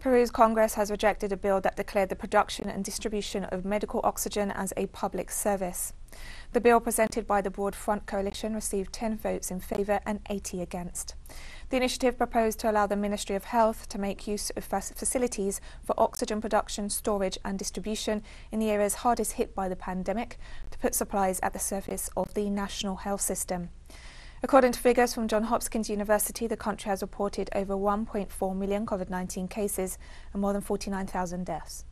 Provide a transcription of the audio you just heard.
Peru's Congress has rejected a bill that declared the production and distribution of medical oxygen as a public service. The bill presented by the Broad Front Coalition received 10 votes in favour and 80 against. The initiative proposed to allow the Ministry of Health to make use of facilities for oxygen production, storage and distribution in the areas hardest hit by the pandemic to put supplies at the service of the national health system. According to figures from Johns Hopkins University, the country has reported over 1.4 million COVID-19 cases and more than 49,000 deaths.